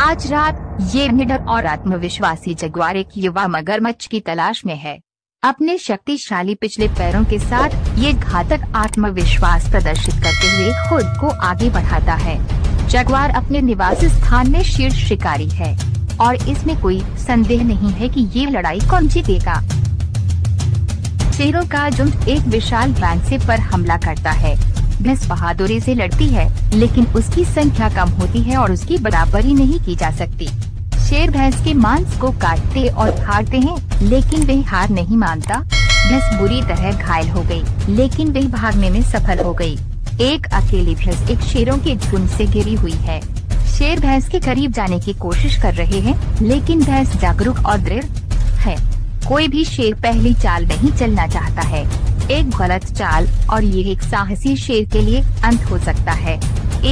आज रात, ये निडर और आत्मविश्वासी जगुआर एक युवा मगरमच्छ की तलाश में है। अपने शक्तिशाली पिछले पैरों के साथ, ये घातक आत्मविश्वास प्रदर्शित करते हुए खुद को आगे बढ़ाता है। जगुआर अपने निवास स्थान में शीर्ष शिकारी है, और इसमें कोई संदेह नहीं है कि ये लड़ाई कौन जीतेगा। शेरों का झुंड एक विशाल बैंक से पर हमला करता है। भैंस बहादुरी से लड़ती है लेकिन उसकी संख्या कम होती है और उसकी बराबरी नहीं की जा सकती। शेर भैंस के मांस को काटते और फाड़ते हैं लेकिन वह हार नहीं मानता। भैंस बुरी तरह घायल हो गई, लेकिन वह भागने में सफल हो गई। एक अकेली भैंस एक शेरों के झुंड से घिरी हुई है। शेर भैंस के करीब जाने की कोशिश कर रहे हैं लेकिन भैंस जागरूक और दृढ़ है। कोई भी शेर पहली चाल नहीं चलना चाहता है। एक गलत चाल और ये एक साहसी शेर के लिए अंत हो सकता है।